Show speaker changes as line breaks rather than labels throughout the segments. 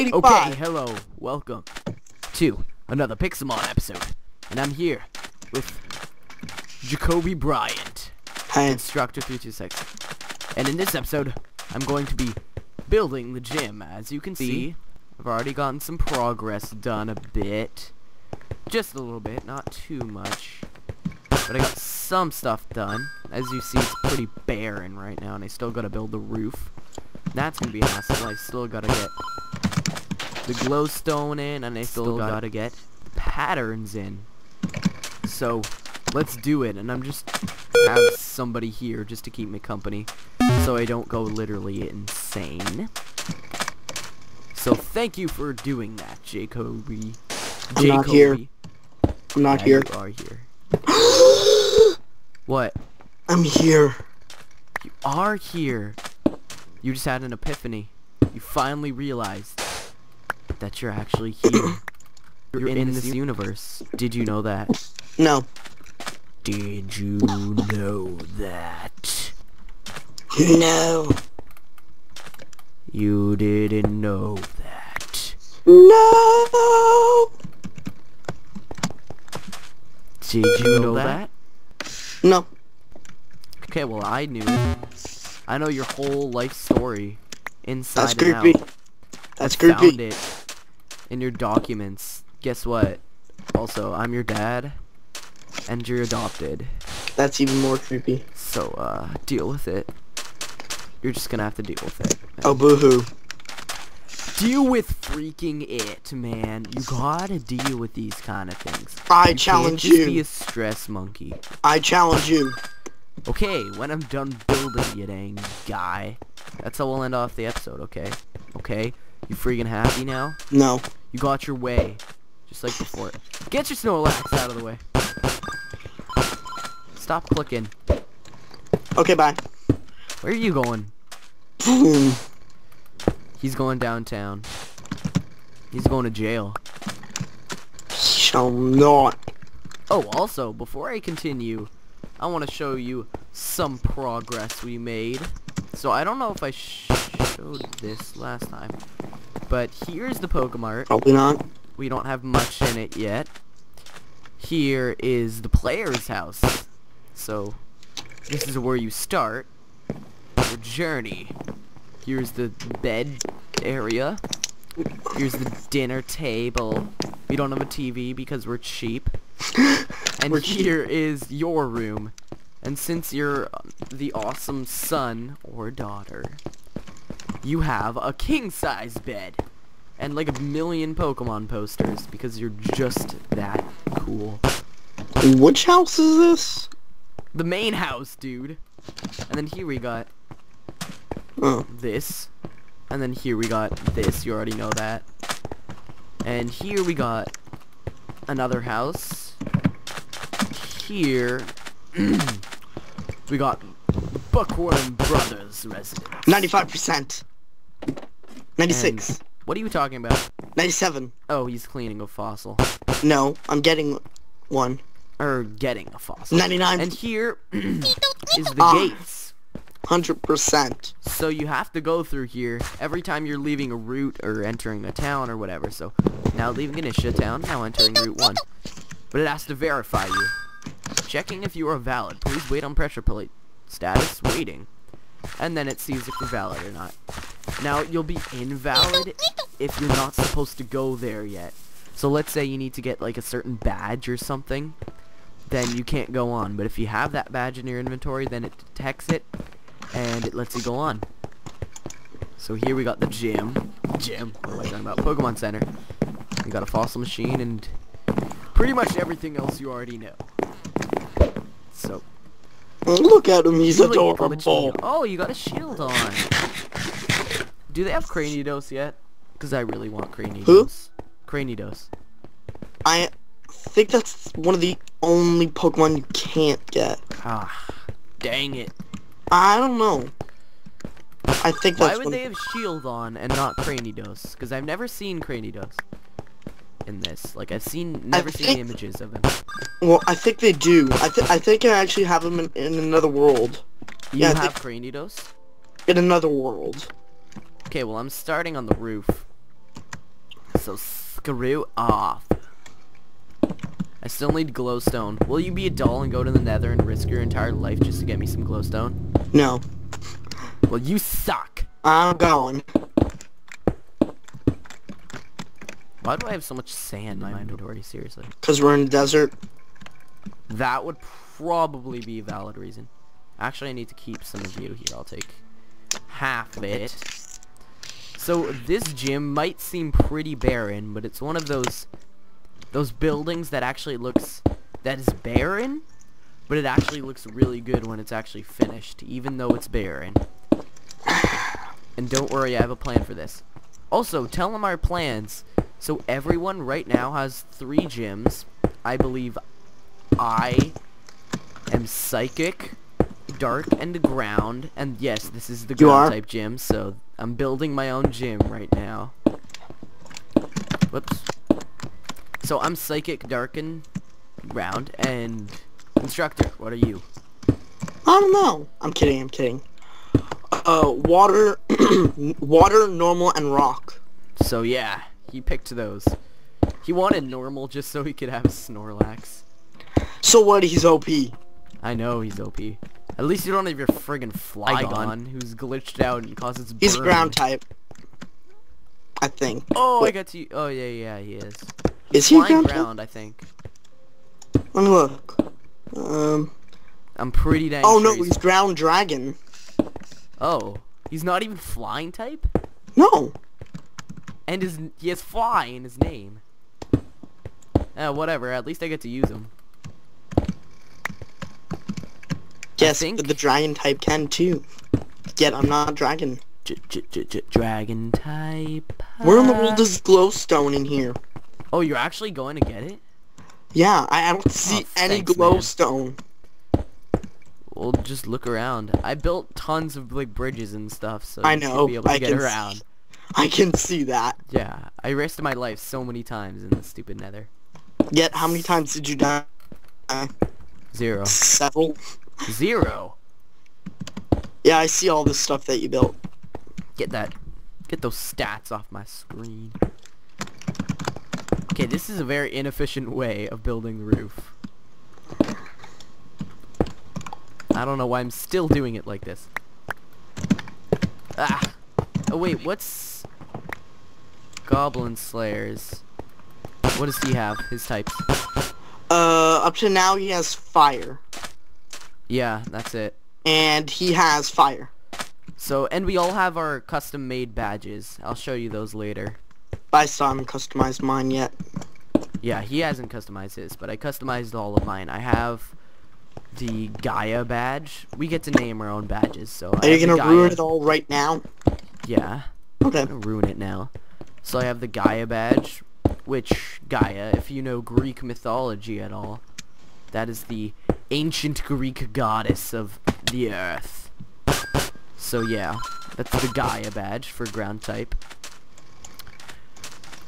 85.
Okay, hello, welcome to another Pixelmon episode, and I'm here with Jacoby Bryant,
Hey,
Constructor 326, and in this episode, I'm going to be building the gym. As you can see, I've already gotten some progress done a bit, just a little bit, not too much, but I got some stuff done. As you see, it's pretty barren right now, and I still gotta build the roof. That's gonna be a hassle. I still gotta get the glowstone in, and I still gotta get the patterns in. So, let's do it. And I'm just have somebody here just to keep me company, so I don't go literally insane. So thank you for doing that, Jacoby.
I'm not here. I'm not
Yeah,
here.
You are here. What?
I'm here.
You are here. You just had an epiphany. You finally realized that you're actually here. You're in this universe. Did you know that?
No.
Did you know that?
No.
You didn't know that.
No.
Did you know that?
No.
Okay, well I knew. I know your whole life story inside
That's
and
creepy.
out.
That's
I
creepy.
In your documents. Guess what? Also, I'm your dad, and you're adopted.
That's even more creepy.
So, uh, deal with it. You're just gonna have to deal with it.
Oh, boo-hoo.
Deal with freaking it, man. You gotta deal with these kind of things.
I
You
challenge
can't just be a stress monkey.
I challenge you.
Okay, when I'm done building you dang guy. That's how we'll end off the episode, okay? Okay? You freaking happy now?
No.
You got your way. Just like before. Get your snow Snorlax out of the way. Stop clicking.
Okay, bye.
Where are you going? He's going downtown. He's going to jail.
Shall not.
Oh, also, before I continue, I want to show you some progress we made. So I don't know if I sh showed this last time, but here's the Pokemart.
Probably not.
We don't have much in it yet. Here is the player's house. So this is where you start your journey. Here's the bed area. Here's the dinner table. We don't have a TV because we're cheap. And
We're cheap.
here is your room. And since you're um, the awesome son or daughter, you have a king-size bed. And like a million Pokemon posters because you're just that cool.
Which house is this?
The main house, dude. And then here we got
Oh.
this. And then here we got this. You already know that. And here we got another house. Here we got Buckworm Brothers residence.
95%. 96.
What are you talking about?
97.
Oh, he's cleaning a fossil.
No, I'm getting one.
Or getting a fossil.
99.
And here is the
Ah.
gates.
100%.
So you have to go through here every time you're leaving a route or entering a town or whatever. So now leaving Initia town, now entering Route 1. But it has to verify you. Checking if you are valid. Please wait on pressure plate. Status waiting. And then it sees if you're valid or not. Now you'll be invalid if you're not supposed to go there yet. So let's say you need to get like a certain badge or something. Then you can't go on. But if you have that badge in your inventory, then it detects it and it lets you go on. So here we got the gym. Gym. What am I talking about? Pokemon Center. We got a fossil machine and pretty much everything else you already know. So
Look at him, he's adorable.
Oh, you got a Shieldon. Do they have Cranidos yet? Because I really want Cranidos.
Who?
Cranidos.
I think that's one of the only Pokemon you can't get.
Ah, dang it.
I don't know. I think
Why
that's
would they have Shieldon and not Cranidos? Because I've never seen Cranidos in this. Like I've seen, never seen images of him.
Well, I think they do. I, th- I think I actually have them in, in another world.
You
Yeah,
have Cranidos?
In another world.
Okay, well I'm starting on the roof. So screw off. I still need glowstone. Will you be a doll and go to the nether and risk your entire life just to get me some glowstone?
No.
Well, you suck.
I'm going.
Why do I have so much sand in my inventory? Seriously.
Because we're in the desert.
That would probably be a valid reason. Actually, I need to keep some of you here. I'll take half of it. So this gym might seem pretty barren, but it's one of those those buildings that actually looks that is barren, but it actually looks really good when it's actually finished, even though it's barren. And don't worry, I have a plan for this. Also, tell them our plans. So everyone right now has three gyms. I believe I am psychic, dark, and ground. And yes, this is the ground type gym, so I'm building my own gym right now. Whoops. So I'm psychic, dark, and ground, and Constructor. What are you?
I don't know. I'm kidding, I'm kidding. Uh, water, water, normal, and rock.
So yeah, he picked those. He wanted normal just so he could have Snorlax.
So what, he's OP.
I know he's OP. At least you don't have your friggin' Flygon, who's glitched out and causes
He's ground type. I think.
Oh, I got to. Oh yeah, yeah, he is.
Is he
Flying
ground type?
ground, I think.
Let me look. Um.
I'm pretty dang
Oh no,
he's-
he's ground dragon.
Oh, he's not even flying type,
No.
And his he has fly in his name. Eh, whatever. At least I get to use him.
Yes, but the dragon type can too. Yet I'm not a dragon.
J j j dragon type.
Where in the world is glowstone in here?
Oh, you're actually going to get it?
Yeah, I, I don't see any
thanks, man.
glowstone.
Well, just look around. I built tons of like bridges and stuff, so
I know,
be able to
I
get around.
I can see that.
Yeah, I risked my life so many times in the stupid Nether.
Yet, how many times did you die?
Zero.
Several.
Zero.
Yeah, I see all this stuff that you built.
Get that. Get those stats off my screen. Okay, this is a very inefficient way of building the roof. I don't know why I'm still doing it like this. Ah. Oh wait, what's Goblin Slayers? What does he have? His types.
Uh, up to now he has fire.
Yeah, that's it.
And he has fire.
So, and we all have our custom made badges. I'll show you those later.
I still haven't customized mine yet.
Yeah, he hasn't customized his, but I customized all of mine. I have the Gaia badge. We get to name our own badges, so I
Are you gonna ruin it all right now?
Yeah,
Okay.
I'm gonna ruin it now. So I have the Gaia badge, which Gaia, if you know Greek mythology at all, that is the ancient Greek goddess of the earth. So yeah, that's the Gaia badge for ground type.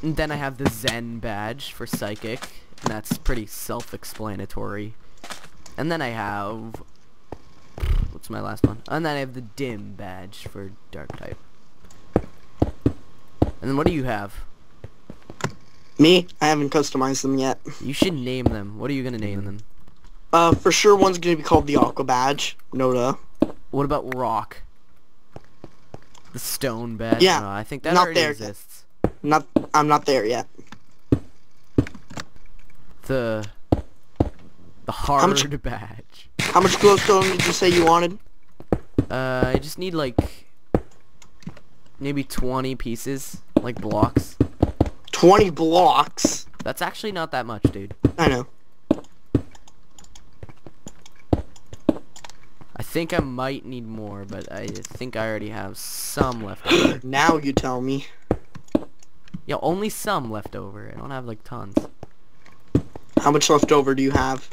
And then I have the Zen badge for psychic, and that's pretty self-explanatory. And then I have what's my last one? And then I have the dim badge for dark type. And then what do you have?
Me? I haven't customized them yet.
You should name them. What are you gonna name them?
Uh, for sure one's gonna be called the Aqua Badge. No duh.
What about rock? The stone badge?
Yeah,
No, I think that
not
already
there yet.
exists.
Not, I'm not there yet.
The the
much-
hard badge.
How much glowstone did you say you wanted?
Uh, I just need like maybe 20 pieces, like blocks.
20 blocks.
That's actually not that much, dude.
I know.
I think I might need more, but I think I already have some left over.
Now you tell me.
yeah, only some left over. I don't have like tons.
How much left over do you have?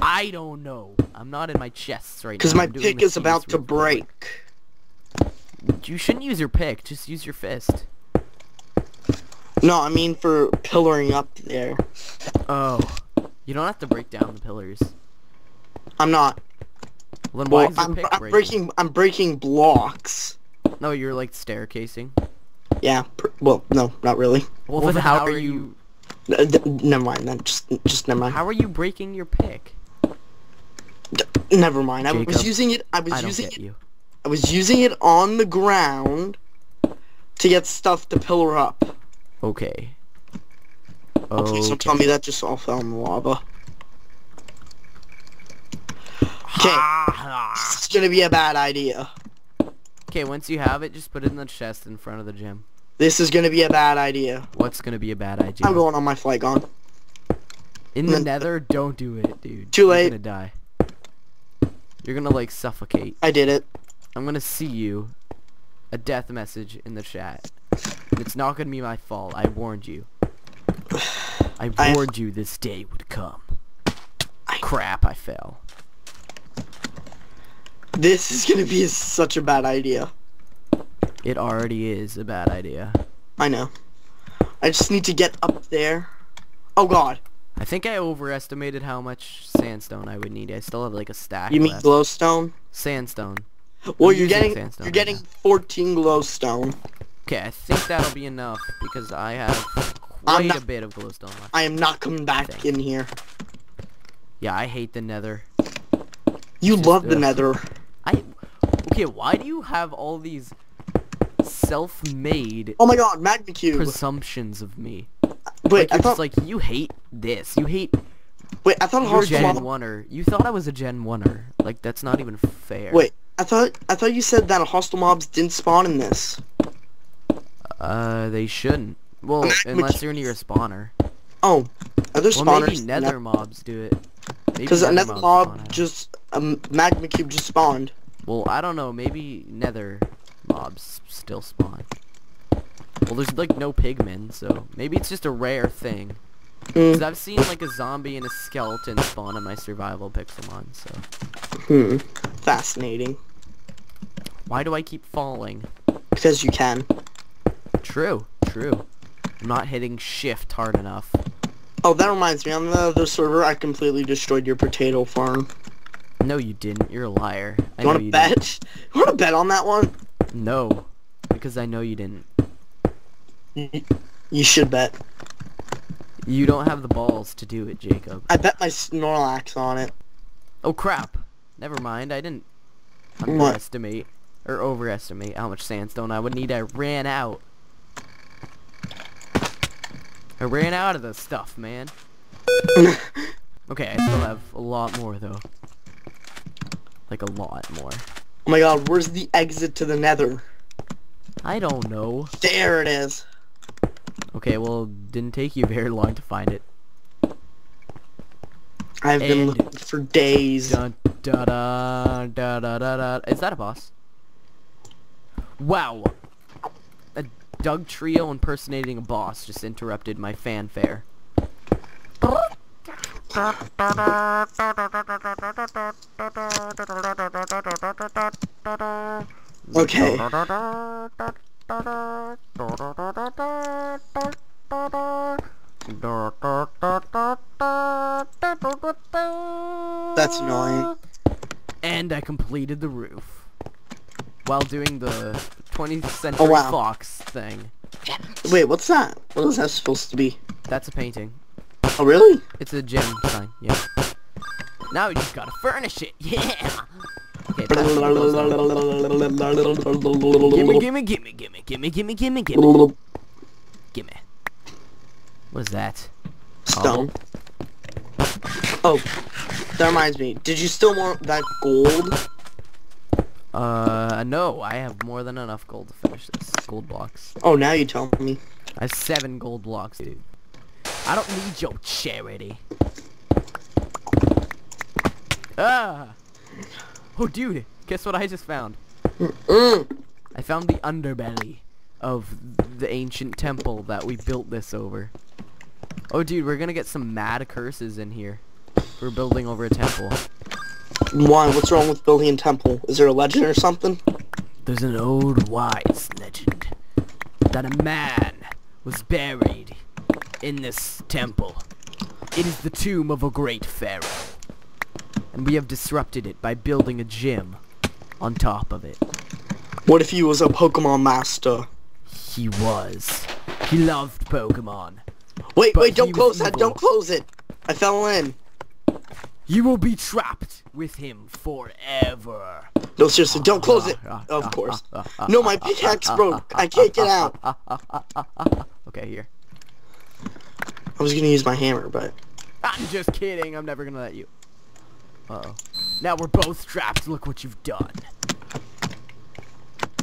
I don't know. I'm not in my chests right now.
Because my pick is about to break.
You shouldn't use your pick. Just use your fist.
No, I mean for pillaring up there.
Oh. You don't have to break down the pillars.
I'm not.
Well, then why
Well,
is your
I'm,
pick
I'm
breaking?
breaking. I'm breaking blocks.
No, you're like staircasing.
Yeah. pr- Well, no, not really.
Well, then how are you?
Uh, never mind. Then just, just never mind.
How are you breaking your pick?
D- never mind. I was using it. I was
I don't
using
get
it.
you.
I was using it on the ground to get stuff to pillar up.
Okay.
Oh, please don't tell me that just all fell in the lava. Okay, it's gonna be a bad idea.
Okay, once you have it, just put it in the chest in front of the gym.
This is gonna be a bad idea.
What's gonna be a bad idea?
I'm going on my Flygon.
In the
mm.
nether, don't do it, dude.
Too late.
You're gonna die. You're gonna like suffocate.
I did it.
I'm gonna see you. A death message in the chat. And it's not gonna be my fault. I warned you. I
I-
warned you this day would come.
I-
Crap, I fell.
This is gonna be such a bad idea.
It already is a bad idea.
I know. I just need to get up there. Oh god.
I think I overestimated how much sandstone I would need. I still have like a stack
You mean
left.
glowstone?
Sandstone.
Well,
I'm
you're getting you're getting
now.
14 glowstone.
Okay, I think that'll be enough because I have quite
not-
a bit of glowstone left.
I am not coming back
Thank
in here.
Yeah, I hate the nether.
You
Just,
love the
uh,
nether.
I okay. Why do you have all these self-made
Oh my god, magma cube.
presumptions of me?
Wait,
like,
I thought
like you hate this. You hate
wait, I thought
you're
hard
Gen
mob.
Oneer. You thought I was a Gen Oneer. Like that's not even fair.
Wait, I thought I thought you said that hostile mobs didn't spawn in this.
Uh, they shouldn't. Well, unless you're near a spawner.
Oh, other there
Well, maybe? Nether mobs do it.
Because
Nether
another mob just um, magma cube just spawned.
Well, I don't know. Maybe Nether mobs still spawn. Well, there's like no pigmen, so maybe it's just a rare thing. Cause
Hmm.
I've seen like a zombie and a skeleton spawn in my survival Pixelmon. So
Hmm. Fascinating.
why do I keep falling?
Because you can.
True, true. I'm not hitting shift hard enough.
Oh, that reminds me. On the other server, I completely destroyed your potato farm.
No, you didn't. You're a liar. I
You want to
you
bet? You want to bet on that one?
No, because I know you didn't.
You, you should bet.
You don't have the balls to do it, Jacob.
I bet my Snorlax on it.
Oh crap! Never mind. I didn't underestimate or overestimate how much sandstone I would need. I ran out. I ran out of the stuff, man. Okay, I still have a lot more though. Like a lot more.
Oh my god, where's the exit to the nether?
I don't know.
There it is.
Okay, well, didn't take you very long to find it.
I've been looking for days.
Dun, da, da, da, da, da, da. Is that a boss? Wow. A Dugtrio impersonating a boss just interrupted my fanfare.
Okay. That's annoying.
And I completed the roof. While doing the 20th Century
Oh, wow.
Fox thing.
Wait, what's that? What is that supposed to be?
That's a painting.
Oh, really?
It's a gem sign, yeah. Now we just gotta furnish it, yeah! Okay, pass me those now. gimme, gimme, gimme, gimme, gimme, gimme, gimme, gimme, gimme. What is that?
Stone. Oh, that reminds me. Did you steal more of that gold?
Uh, no, I have more than enough gold to finish this. Gold blocks.
Oh, now you tell me.
I have seven gold blocks, dude. I don't need your charity. Ah! Oh, dude, guess what I just found?
Mm.
I found the underbelly of the ancient temple that we built this over. Oh, dude, we're gonna get some mad curses in here. We're building over a temple.
Why? What's wrong with building a temple? Is there a legend or something?
There's an old wise legend that a man was buried in this temple. It is the tomb of a great pharaoh. And we have disrupted it by building a gym on top of it.
What if he was a Pokemon master?
He was. He loved Pokemon.
Wait, wait, don't
was
close that. Don't close it. I fell in.
You will be trapped with him forever.
No, seriously, don't close it. Ah, of ah, course. Ah, no, my pickaxe broke. I can't get out.
Okay, here.
I was gonna use my hammer, but
I'm just kidding. I'm never gonna let you. Uh-oh. Now we're both trapped. Look what you've done.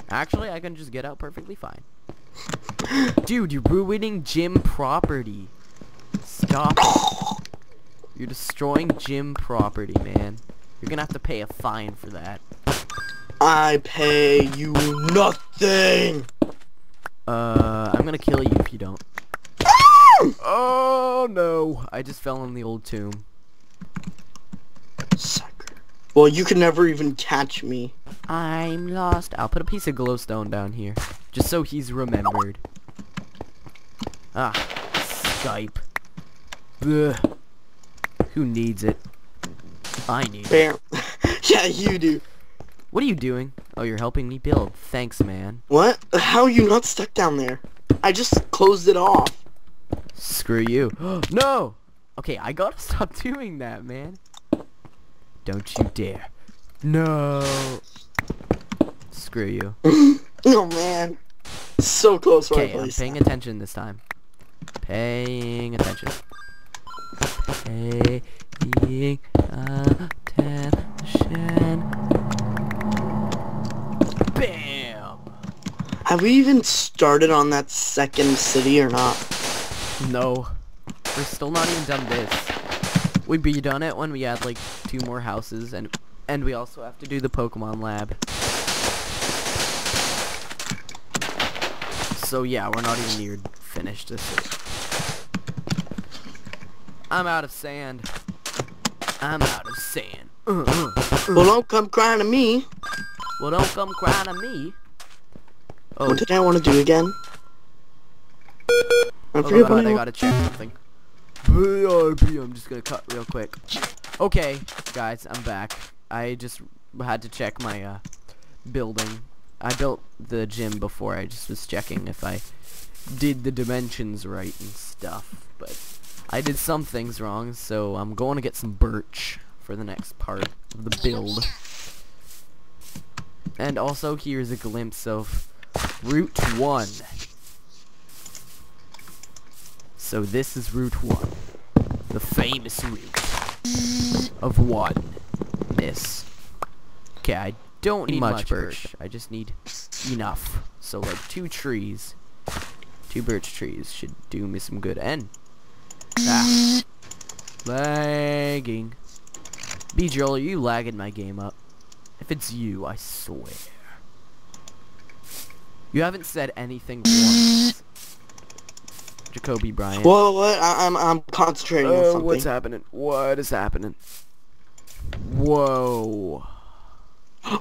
Actually, I can just get out perfectly fine. Dude, you're ruining gym property. Stop. You're destroying gym property, man. You're gonna have to pay a fine for that.
I pay you nothing.
Uh, I'm gonna kill you if you don't. Oh no! I just fell in the old tomb.
Sucker. Well, you can never even catch me.
I'm lost. I'll put a piece of glowstone down here. Just so he's remembered. Ah, Skype. Ugh. Who needs it? I need it.
Bam. yeah, you do.
What are you doing? Oh, you're helping me build. Thanks, man.
What? How are you not stuck down there? I just closed it off.
Screw you. no! Okay, I gotta stop doing that, man. Don't you dare. No! Screw you.
Oh man. So close
Okay, I'm paying attention this time. Paying attention. Paying attention. Bam!
Have we even started on that second city or not?
No. We're still not even done this. We'd be done it when we add like two more houses and and we also have to do the Pokemon lab. So yeah, we're not even near finished this. I'm out of sand. I'm out of sand. Uh, uh, uh.
Well, don't come crying to me.
Well, don't come crying to me. Oh,
What did I want to do again? I
Oh
forget what
I gotta check something. I'm just gonna cut real quick. Okay, guys, I'm back. I just had to check my uh, building. I built the gym before. I just was checking if I did the dimensions right and stuff. But I did some things wrong, so I'm going to get some birch for the next part of the build. And also, here's a glimpse of Route 1. So this is Route 1. The famous route of one. This. Okay, I don't need much, birch. I just need enough. So like two trees. Two birch trees should do me some good. And ah, lagging. B Joel, are you lagging my game up? If it's you, I swear. You haven't said anything once. Jacoby Bryant.
Whoa, what? I, I'm I'm concentrating on
Oh,
something.
what's happening? What is happening? Whoa.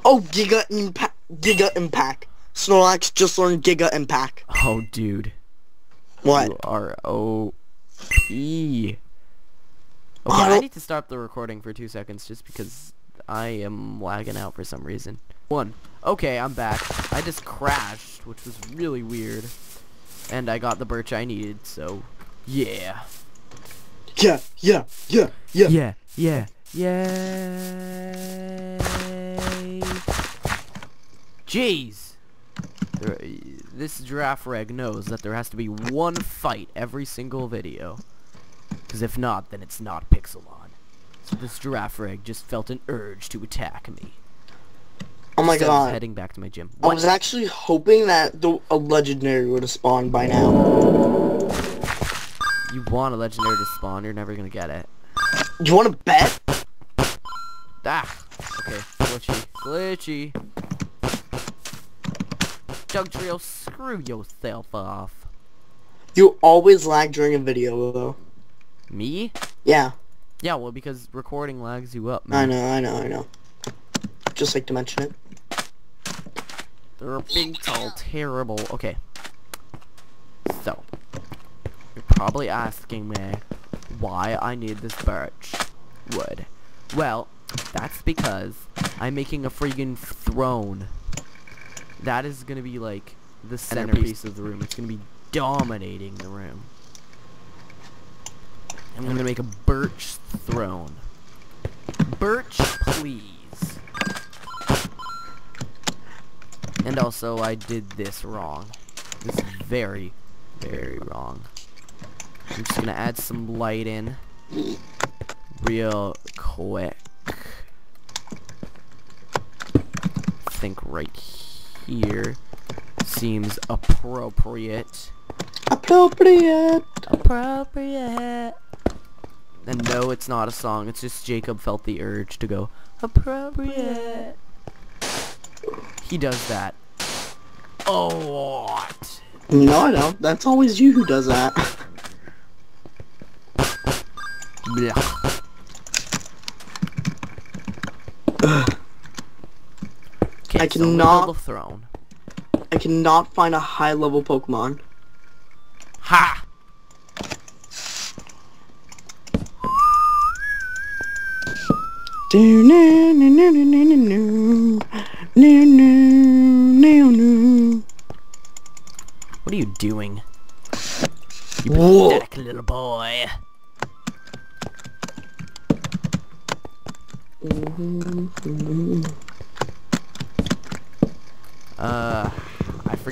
Oh, Giga Impact. Giga Impact. Snorlax just learned Giga Impact.
Oh, dude.
What?
You are O P. Okay, I need to stop the recording for two seconds just because I am lagging out for some reason. One. Okay, I'm back. I just crashed, which was really weird. And I got the birch I needed, so yeah.
Yeah, yeah, yeah, yeah.
Yeah, yeah, yay. Jeez. This Girafarig knows that there has to be one fight every single video. Because if not, then it's not Pixelmon. So this Girafarig just felt an urge to attack me.
Oh my god.
heading back to my gym.
I was actually hoping that the, a legendary would have spawned by now.
You want a legendary to spawn, you're never gonna get it.
You want to bet?
Ah! Okay, glitchy. Glitchy. Dugtrio, screw yourself off.
You always lag during a video, though.
Me?
Yeah,
Yeah, well, because recording lags you up, man.
I know, I know, I know. Just like to mention it.
They're big, tall, terrible. Okay. So, you're probably asking me why I need this birch wood. Well, that's because I'm making a friggin' throne. That is gonna be like the centerpiece of the room. It's gonna be dominating the room. I'm gonna make a birch throne. Birch, please. And also, I did this wrong. This is very, very wrong. I'm just gonna add some light in. Real quick. think right here seems appropriate.
Appropriate.
Appropriate. And no, it's not a song. It's just Jacob felt the urge to go appropriate. He does that. A lot.
No, I don't. That's always you who does that.
Blah. Okay,
I
so I'm gonna
cannot-
build a throne
cannot find a high level Pokemon.
Ha! What are you doing? You pathetic little boy. Mm -hmm.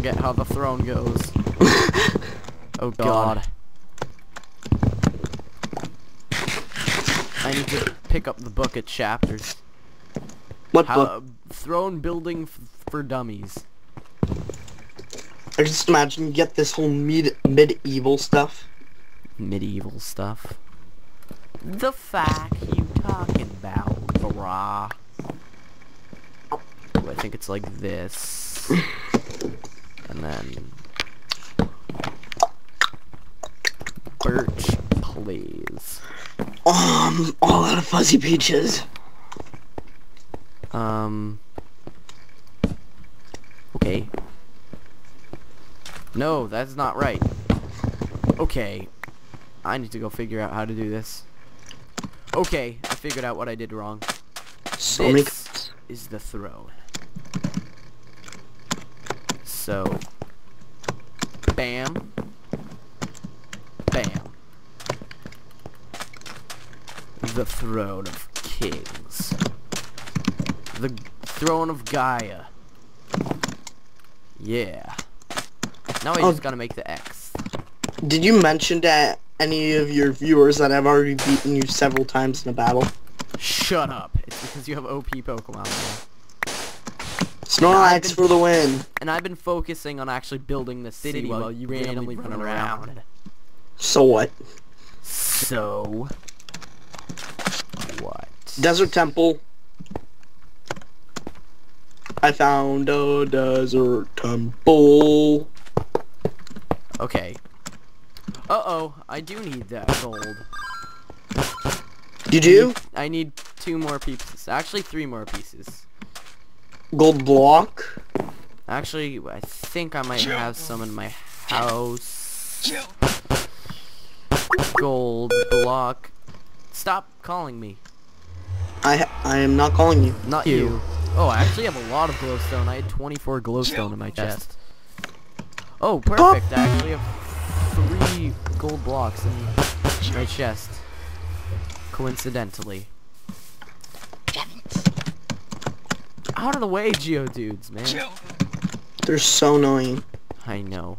Forget how the throne goes. oh god. I need to pick up the book at chapters.
What
How
book?
throne building f for dummies.
I just imagine you get this whole mid medieval stuff.
Medieval stuff. The fuck you talking about, brah? Oh, I think it's like this. And then... Birch, please.
Um, all out of fuzzy peaches.
Um... Okay. No, that's not right. Okay. I need to go figure out how to do this. Okay, I figured out what I did wrong.
So.
This is the throne. So, bam, bam. The throne of kings. The throne of Gaia. Yeah. Now I
Oh.
just gotta make the X.
Did you mention to any of your viewers that I've already beaten you several times in a battle?
Shut up. It's because you have OP Pokemon now.
Snorlax for the win.
And I've been focusing on actually building the city, while you randomly run around.
So what?
So... What?
Desert Temple. I found a desert temple.
Okay. Uh-oh, I do need that gold.
You do?
I need two more pieces. Actually, three more pieces.
Gold block.
Actually, I think I might have some in my house. Gold block. Stop calling me.
I I am not calling you.
Not you. Oh, I actually have a lot of glowstone. I had 24 glowstone in my chest. Oh, perfect. I actually have three gold blocks in my chest. Coincidentally. Out of the way, Geodudes, man.
They're so annoying.
I know.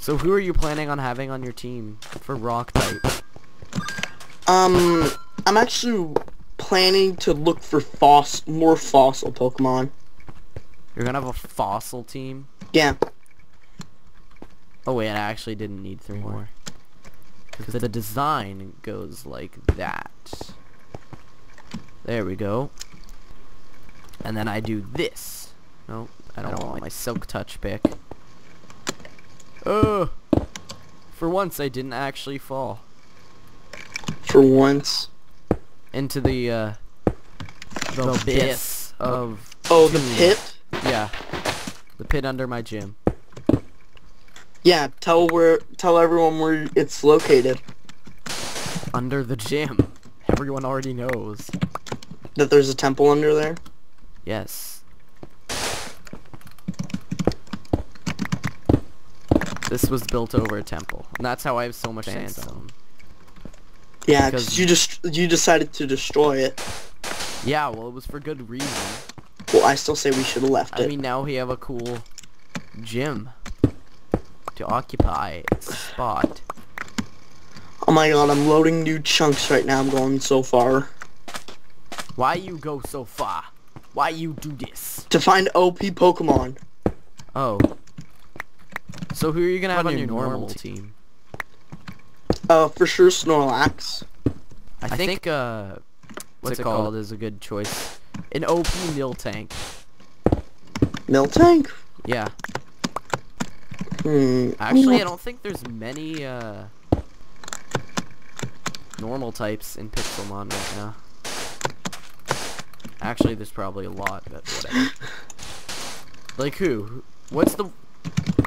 So who are you planning on having on your team for rock type?
Um, I'm actually planning to look for foss more fossil Pokemon.
You're gonna have a fossil team?
Yeah.
Oh wait, I actually didn't need three more. Because the design goes like that. There we go. And then I do this. No, I don't, want my silk touch pick. Oh! For once I didn't actually fall.
For once.
Into the, uh... The, abyss of...
Oh, the
Two.
pit.
Yeah. The pit under my gym.
Yeah. Tell where. Tell everyone where it's located.
Under the gym. Everyone already knows.
That there's a temple under there.
Yes. This was built over a temple, and that's how I have so much sandstone.
Yeah,
Because-
because you just you decided to destroy it.
Yeah, well, it was for good reason.
Well, I still say we should have left
I
it.
I mean, now we have a cool gym to occupy its spot.
oh my god, I'm loading new chunks right now. I'm going so far
Why you go so far? Why you do this?
to find OP Pokemon.
Oh. So who are you gonna have on your normal team?
Uh, for sure Snorlax.
I think, uh, what's it called is a good choice. An OP Miltank.
Miltank.
Yeah.
Hmm.
Actually, I don't think there's many, uh, normal types in Pixelmon right now. Actually, there's probably a lot, but whatever. like who? What's the...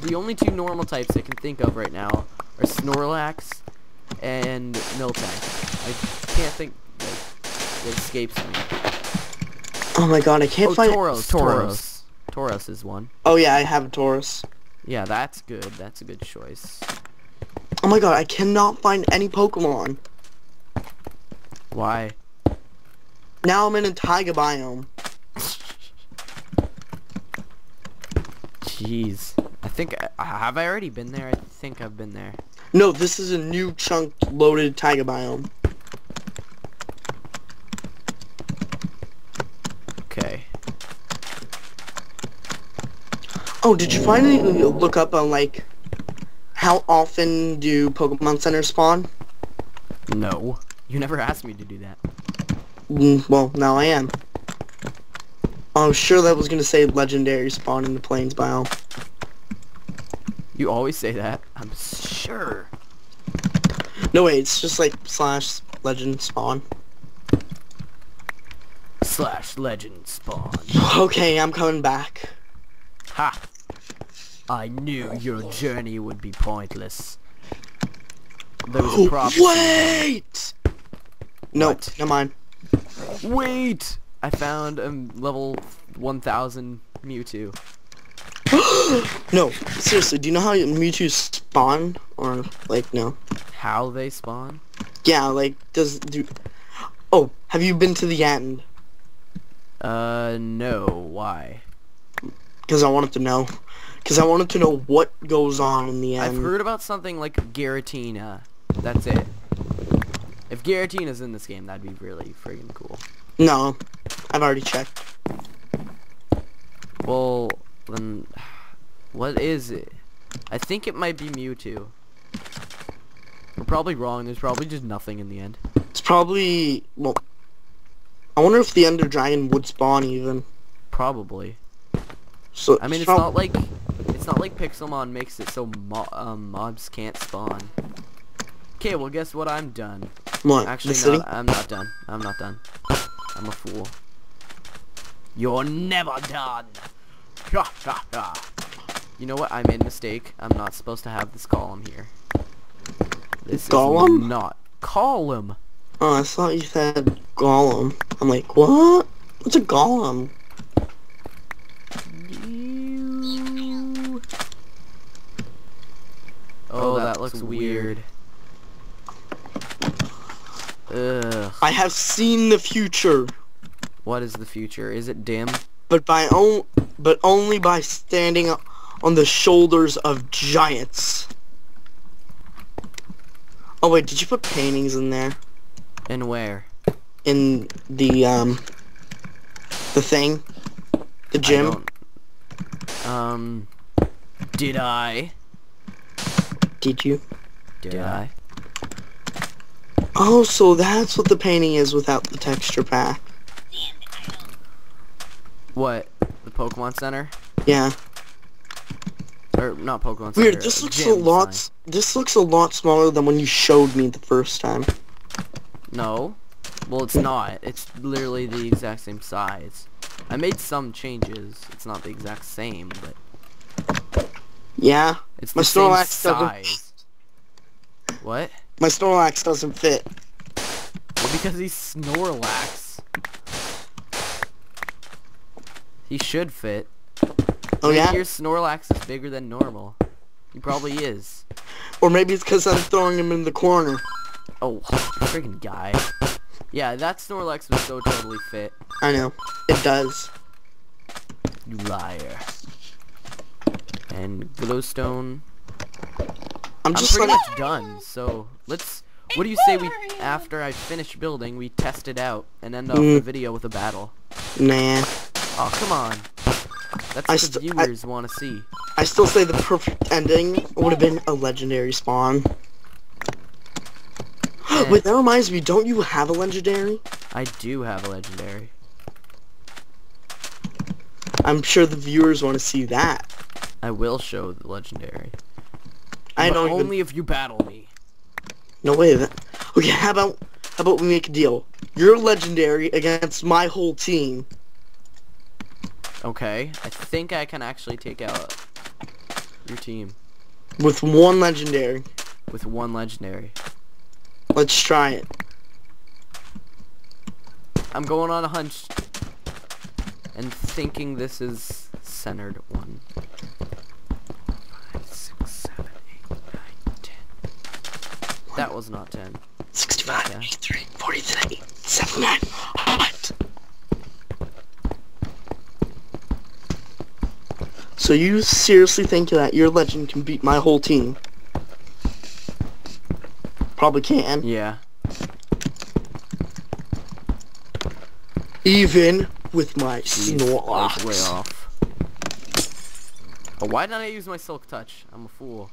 The only two normal types I can think of right now are Snorlax and Miltank. I can't think... Like, it escapes me.
Oh my god, I can't
Oh,
find
Tauros. Tauros. Tauros is one.
Oh yeah, I have a Tauros.
Yeah, that's good. That's a good choice.
Oh my god, I cannot find any Pokemon.
Why?
Now I'm in a taiga biome.
Jeez. I think uh, have I already been there. I think I've been there.
No, this is a new chunk loaded taiga biome.
Okay.
Oh, did you finally look up on like how often do Pokemon Center spawn?
No. You never asked me to do that.
Mm, well, now I am. I'm sure that was gonna say legendary spawn in the plains biome.
You always say that. I'm sure.
No wait, it's just like slash legend spawn.
Slash legend spawn.
Okay, I'm coming back.
Ha! I knew your journey would be pointless. There was a prophecy.
Wait! No,
What?
never mind.
Wait! I found a level 1000 Mewtwo.
No, seriously, do you know how Mewtwo spawn? Or, like, no.
How they spawn?
Yeah, like, does, do... Oh, have you been to the end?
Uh, no. Why?
Because I wanted to know. Because I wanted to know what goes on in the end.
I've heard about something like Giratina. That's it. If Giratina's in this game, that'd be really friggin' cool.
No, I've already checked.
Well, then, what is it? I think it might be Mewtwo. We're probably wrong. There's probably just nothing in the end.
It's probably, well, I wonder if the Ender Dragon would spawn even.
Probably.
So
I mean, it's
prob-
not like it's not like Pixelmon makes it so mo um, mobs can't spawn. Okay, well, guess what? I'm done.
What,
Actually,
the city?
no, I'm not done. I'm not done. I'm a fool. You're never done. Ha, ha, ha. You know what? I made a mistake. I'm not supposed to have this column here. This
Golem?
is not column.
Oh, I thought you said Golem. I'm like, what? What's a Golem?
You- Oh, oh that looks weird. Ugh.
I have seen the future,
What is the future? Is it dim?
but by on- but only by standing on the shoulders of giants. Oh wait, did you put paintings in there?
And where?
In the um the thing? The
I
gym?
Um. Did I?
Did you?
Did I?
Oh, so that's what the painting is without the texture pack.
What? The Pokemon Center?
Yeah.
Or not Pokemon Center.
Weird, this looks a lot
sign.
this looks a lot smaller than when you showed me the first time.
No. Well, it's not. It's literally the exact same size. I made some changes. It's not the exact same, but
Yeah.
it's
My
the same
doesn't
size. What?
My Snorlax doesn't fit.
Well, because he's Snorlax. He should fit.
Oh
Maybe
yeah?
Your Snorlax is bigger than normal. He probably is.
Or maybe it's because I'm throwing him in the corner.
Oh, freaking guy. Yeah, that Snorlax was so totally fit.
I know. It does.
You liar. And glowstone.
I'm
I'm pretty much done. So let's. What do you say we, after I finish building, we test it out and end off the
Mm.
video with a battle?
nah.
Oh, come on. That's
I
what the viewers want to see.
I still say the perfect ending would have been a legendary spawn. Wait, that reminds me, don't you have a legendary?
I do have a legendary.
I'm sure the viewers want to see that.
I will show the legendary.
I know even-
only if you battle me.
No way. That okay. How about how about we make a deal? You're legendary against my whole team.
Okay, I think I can actually take out your team
with one legendary.
with one legendary.
Let's try it.
I'm going on a hunch and thinking this is centered. One, That was not ten.
65,
Okay.
83, 43, 79. What? So you seriously think that your legend can beat my whole team? Probably can.
Yeah.
Even with my
that way off. Oh, why didn't I use my silk touch? I'm a fool.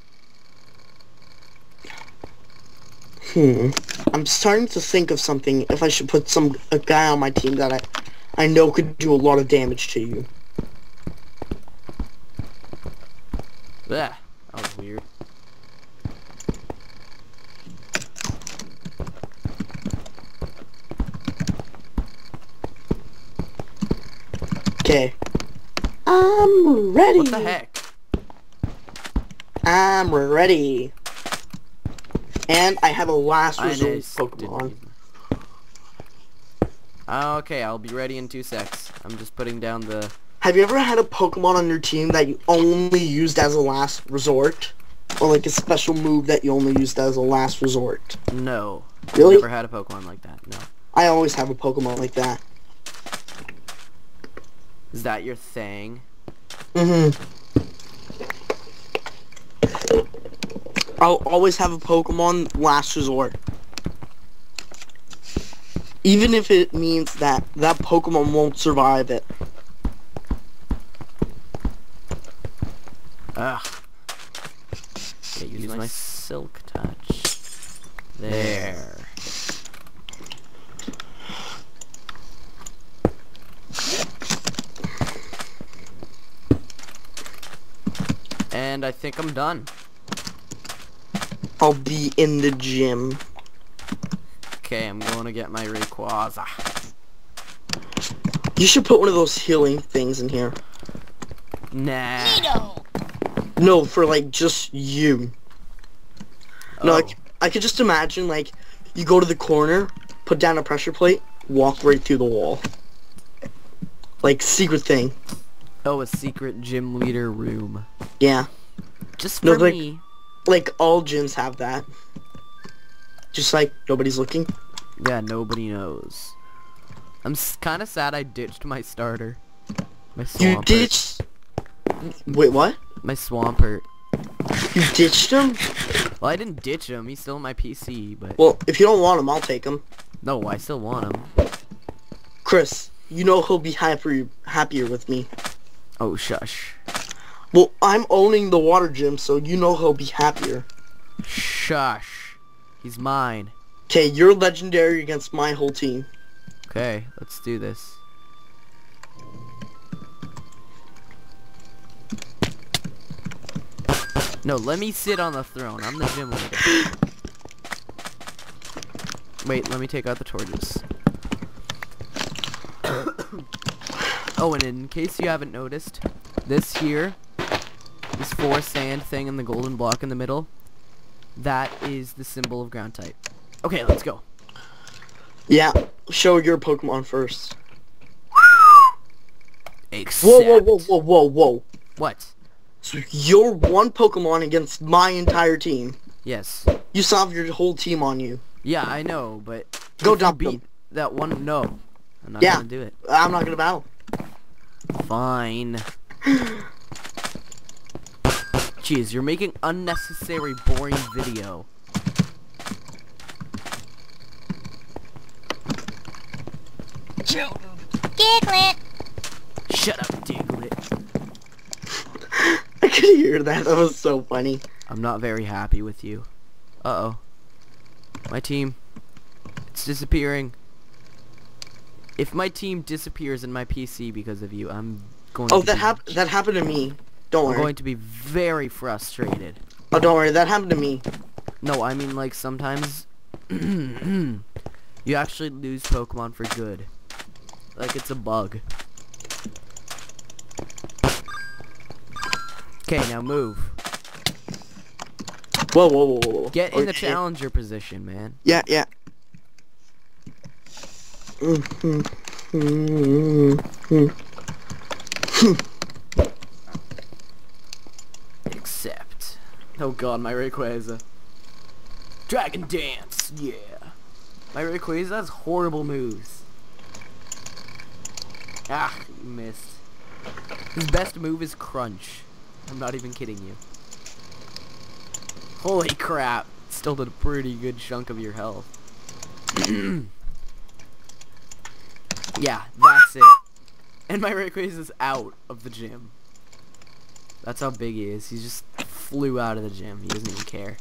Hmm. I'm starting to think of something if I should put some a guy on my team that I I know could do a lot of damage to you.
Blech. That was weird.
Okay. I'm ready.
What the heck?
I'm ready. And I have a last resort Pokemon.
Ah, Okay, I'll be ready in two secs. I'm just putting down the...
Have you ever had a Pokemon on your team that you only used as a last resort? Or like a special move that you only used as a last resort?
No.
Really?
Never had a Pokemon like that, no.
I always have a Pokemon like that.
Is that your thing?
Mm-hmm. I'll always have a Pokemon last resort. Even if it means that that Pokemon won't survive it.
Ugh. Okay, use my silk touch. There. And I think I'm done.
I'll be in the gym.
Okay, I'm going to get my Rayquaza.
You should put one of those healing things in here.
Nah.
No, for like just you. No,
Oh.
like I could just imagine like you go to the corner, put down a pressure plate, walk right through the wall. Like secret thing.
Oh, a secret gym leader room.
Yeah.
Just for
No, like-
me.
Like all gyms have that. Just like nobody's looking.
Yeah, nobody knows. I'm kind of sad I ditched my starter. My
You ditched. Wait, what?
My Swampert.
You ditched him?
Well, I didn't ditch him. He's still on my PC, but...
Well, if you don't want him, I'll take him.
No, I still want him.
Chris, you know he'll be happier happier with me.
Oh, shush.
Well, I'm owning the water gym, so you know he'll be happier.
Shush. He's mine.
Okay, you're legendary against my whole team.
Okay, let's do this. No, let me sit on the throne. I'm the gym leader. Wait, let me take out the torches. oh, and in case you haven't noticed, this here, this four sand thing and the golden block in the middle, that is the symbol of ground type. Okay, let's go.
Yeah, show your Pokemon first.
Accept.
Whoa, whoa, whoa, whoa, whoa, whoa.
What?
So you're one Pokemon against my entire team.
Yes.
You have your whole team on you.
Yeah, I know, but
Go dump
beat
them.
that one. No, I'm not
Yeah.
gonna do it.
I'm not gonna battle.
Fine. Jeez, you're making unnecessary boring video.
Diglett.
Shut up, Diglett.
I could hear that. That was so funny.
I'm not very happy with you. Uh-oh. My team. It's disappearing. If my team disappears in my PC because of you, I'm going
Oh,
to
that
be,
happened. That happened to me. Don't
I'm going to be very frustrated.
Oh, don't worry. That happened to me.
No, I mean like sometimes you actually lose Pokemon for good. Like it's a bug. Okay, now move.
Whoa, whoa, whoa, whoa, whoa.
Get in the
Okay.
challenger position, man.
Yeah, yeah.
Except. Oh god, my Rayquaza. Dragon Dance, yeah. My Rayquaza has horrible moves. Ah, you missed. His best move is Crunch. I'm not even kidding you. Holy crap. Still did a pretty good chunk of your health. yeah, that's it. And my Rayquaza is out of the gym. That's how big he is. He just flew out of the gym. He doesn't even care.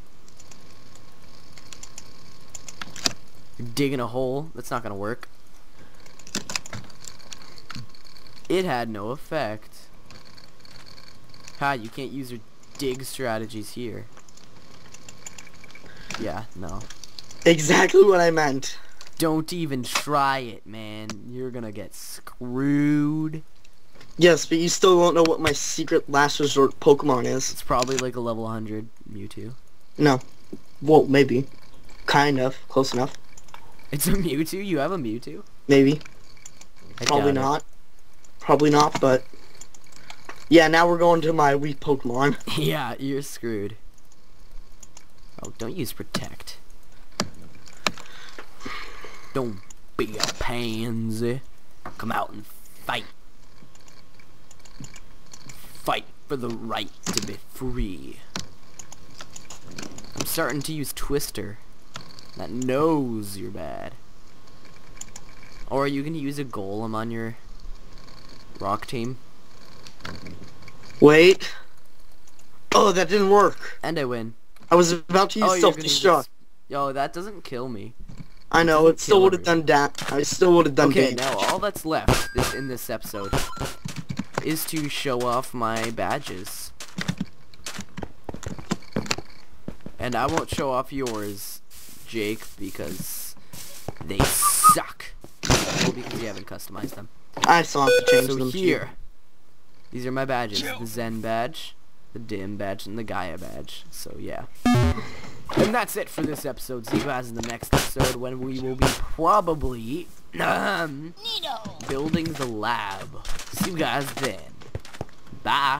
You're digging a hole. That's not gonna work. It had no effect. Ha, you can't use your dig strategies here. Yeah, no.
Exactly what I meant.
Don't even try it, man. You're gonna get screwed.
Yes, but you still don't know what my secret last resort Pokemon is.
It's probably like a level 100 Mewtwo.
No. Well, maybe. Kind of. Close enough.
It's a Mewtwo? You have a Mewtwo?
Maybe.
I
Probably
doubt it.
not. Probably not, but... Yeah, now we're going to my weak Pokemon.
yeah, you're screwed. Oh, don't use protect. Don't be a pansy. Come out and fight. Fight for the right to be free. I'm starting to use Twister. That knows you're bad. Or are you going to use a golem on your rock team.
Wait. Oh, that didn't work.
And I win.
I was about to use
Oh,
self-destruct.
Yo, that doesn't kill me.
I know, it still would have done that. I still would have done
Okay,
damage.
now all that's left is in this episode is to show off my badges. And I won't show off yours, Jake, because they suck. Well, because you haven't customized them.
I still have to change
So
them too.
here, these are my badges. The Zen badge, the Dim badge, and the Gaia badge. So yeah. And that's it for this episode. See you guys in the next episode when we will be probably um, building the lab. See you guys then. Bye.